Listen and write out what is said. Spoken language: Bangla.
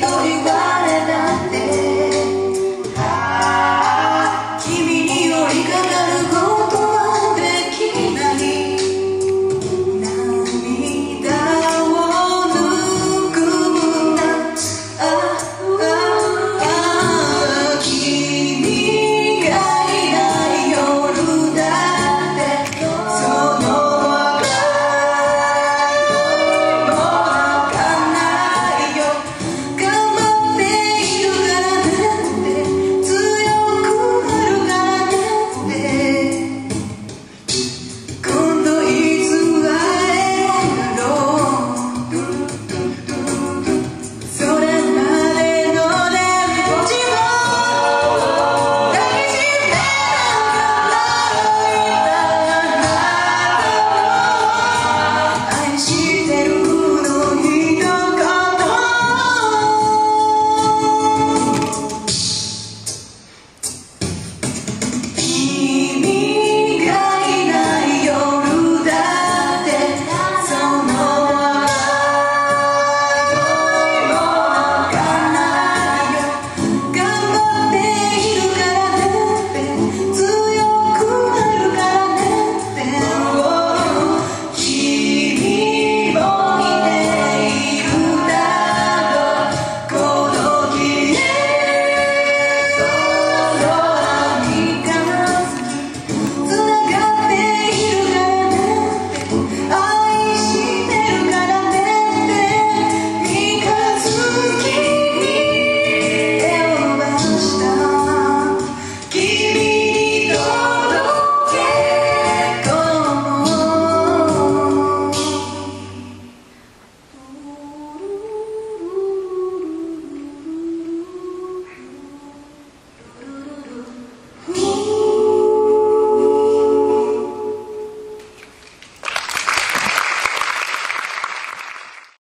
do you